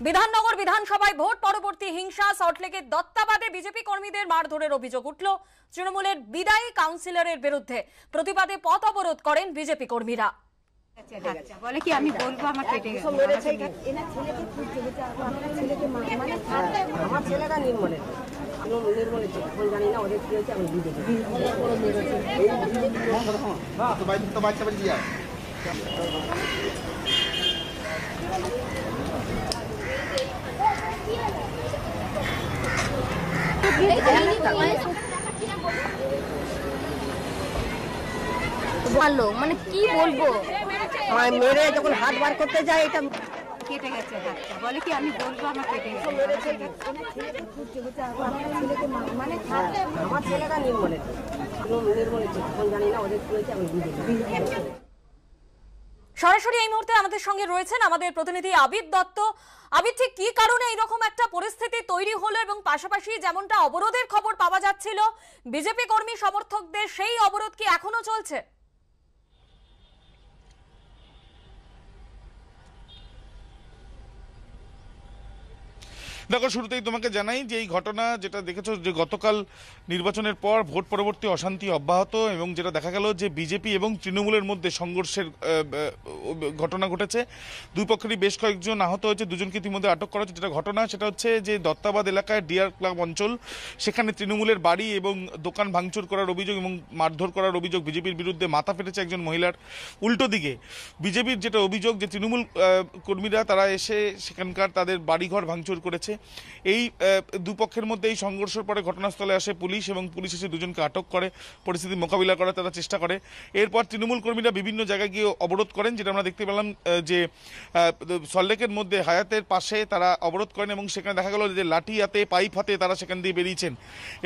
বিধাননগর বিধানসভায় ভোট পরবর্তী হিংসা সল্টলেকের দত্তাবাদে বিজেপি কর্মীদের মারধরের অভিযোগ উঠল। তৃণমূলের বিদায়ী কাউন্সিলরের বিরুদ্ধে প্রতিবাদে পথ অবরোধ করেন বিজেপি কর্মীরা। আচ্ছা, বলে কি আমি বলব? আমার কেটে আমার ছেলেটা নির্মলের। নির্মলের ছেলে জানি না ওদের কি হয়েছে আমি বিজেপি তো বাইরে তো বাচ্চা বাচ্চা মারলো মানে কি বলব? মেরে যখন হাত বার করতে যায় এটা কেটে গেছে হাতটা। বলে কি আমি বলব আমার কেটে গেছে আমার ছেলেটা নির্মলের নির্মলের জানি না ওদের আমি সরাসরি এই মুহূর্তে আমাদের সঙ্গে রয়েছেন আমাদের প্রতিনিধি আবিদ দত্ত। আবিদ, ঠিক কি কারণে এইরকম একটা পরিস্থিতি তৈরি হলো এবং পাশাপাশি যেমনটা অবরোধের খবর পাওয়া যাচ্ছিল, বিজেপি কর্মী সমর্থকদের সেই অবরোধ কি এখনও চলছে? দেখো, শুরুতেই তোমাকে জানাই যে এই ঘটনা যেটা দেখেছ যে গতকাল নির্বাচনের পর ভোট পরবর্তী অশান্তি অব্যাহত এবং যেটা দেখা গেল যে বিজেপি এবং তৃণমূলের মধ্যে সংঘর্ষের ঘটনা ঘটেছে। দুই পক্ষেরই বেশ কয়েকজন আহত হয়েছে, দুজনকে ইতিমধ্যে আটক করা হয়েছে। যেটা ঘটনা সেটা হচ্ছে যে দত্তাবাদ এলাকায় ডিয়ার ক্লাব অঞ্চল, সেখানে তৃণমূলের বাড়ি এবং দোকান ভাঙচুর করার অভিযোগ এবং মারধর করার অভিযোগ বিজেপির বিরুদ্ধে মাথা ফেটেছে একজন মহিলার উল্টো দিকে। বিজেপির যেটা অভিযোগ যে তৃণমূল কর্মীরা তারা এসে সেখানকার তাদের বাড়িঘর ভাঙচুর করেছে এই দুপক্ষের মধ্যে এই সংঘর্ষের পরে ঘটনাস্থলে আসে পুলিশ এবং পুলিশ এসে দুজনকে আটক করে। পরিস্থিতি মোকাবিলা করার তারা চেষ্টা করে। এরপর তৃণমূল কর্মীরা বিভিন্ন জায়গায় গিয়ে অবরোধ করেন যেটা আমরা দেখতে পেলাম যে সল্লেকের মধ্যে হায়াতের পাশে তারা অবরোধ করেন এবং সেখানে দেখা গেল যে লাঠি হাতে পাইপ হাতে তারা সেখান দিয়ে বেরিয়েছেন।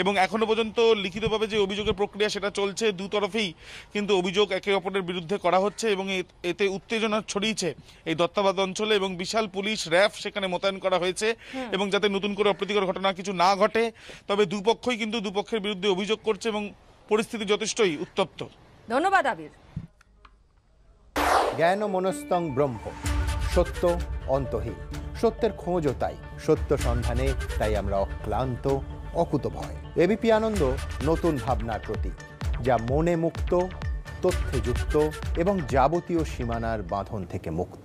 এবং এখনও পর্যন্ত লিখিতভাবে যে অভিযোগের প্রক্রিয়া সেটা চলছে দু তরফেই কিন্তু অভিযোগ একে অপরের বিরুদ্ধে করা হচ্ছে এবং এতে উত্তেজনা ছড়িয়েছে এই দত্তাবাদ অঞ্চলে এবং বিশাল পুলিশ র্যাফ সেখানে মোতায়েন করা হয়েছে এবং যাতে নতুন করে অপ্রীতিকর ঘটনা কিছু না ঘটে তবে দুপক্ষই কিন্তু দুপক্ষের বিরুদ্ধে অভিযোগ করছে এবং পরিস্থিতি যথেষ্টই উত্তপ্ত। ধন্যবাদ আবির। জ্ঞান মনস্তং ব্রহ্ম সত্য অন্তহীন। সত্যের খোঁজও তাই সত্য সন্ধানে তাই আমরা অক্লান্ত অকুতভয় এবিপি আনন্দ নতুন ভাবনার প্রতীক যা মনে মুক্ত তথ্যে যুক্ত এবং যাবতীয় সীমানার বাঁধন থেকে মুক্ত।